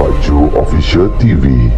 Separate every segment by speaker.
Speaker 1: Official TV.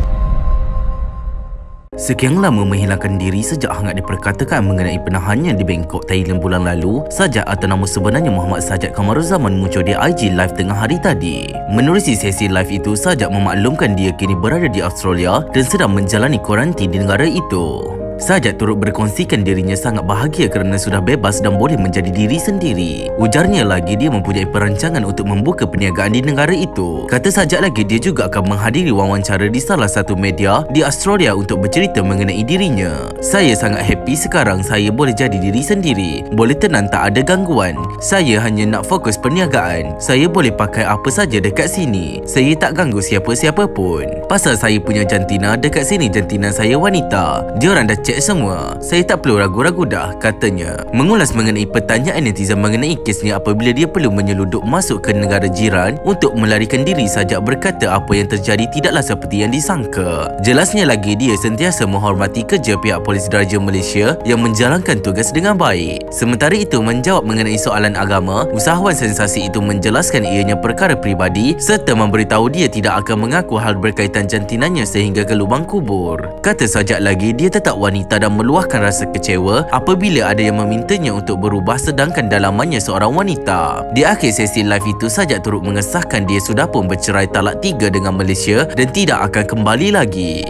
Speaker 2: Sekian lama menghilangkan diri sejak hangat diperkatakan mengenai penahannya di Bangkok, Thailand bulan lalu, Sajak atau nama sebenarnya Muhammad Sajak Kamaruzaman muncul di IG live tengah hari tadi. Menerusi sesi live itu, Sajak memaklumkan dia kini berada di Australia dan sedang menjalani kuarantin di negara itu. Sajak turut berkongsikan dirinya sangat bahagia kerana sudah bebas dan boleh menjadi diri sendiri. Ujarnya lagi dia mempunyai perancangan untuk membuka perniagaan di negara itu. Kata Sajak lagi dia juga akan menghadiri wawancara di salah satu media di Australia untuk bercerita mengenai dirinya. Saya sangat happy sekarang saya boleh jadi diri sendiri. Boleh tenang tak ada gangguan. Saya hanya nak fokus perniagaan. Saya boleh pakai apa saja dekat sini. Saya tak ganggu siapa-siapa pun. Pasal saya punya jantina dekat sini jantina saya wanita. Dia orang dah cek semua. Saya tak perlu ragu-ragu dah, katanya. Mengulas mengenai pertanyaan netizen mengenai kesnya apabila dia perlu menyeludup masuk ke negara jiran untuk melarikan diri sajak berkata apa yang terjadi tidaklah seperti yang disangka. Jelasnya lagi dia sentiasa menghormati kerja pihak polis daraja Malaysia yang menjalankan tugas dengan baik. Sementara itu menjawab mengenai soalan agama, usahawan sensasi itu menjelaskan ianya perkara pribadi serta memberitahu dia tidak akan mengaku hal berkaitan jantinanya sehingga ke lubang kubur. Kata sajak lagi dia tetap wanita wanita dan meluahkan rasa kecewa apabila ada yang memintanya untuk berubah sedangkan dalamannya seorang wanita. Di akhir sesi live itu saja turut mengesahkan dia sudah pun bercerai talak tiga dengan Malaysia dan tidak akan kembali lagi.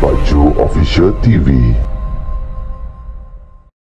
Speaker 1: Baju Official TV